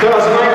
Teraz mają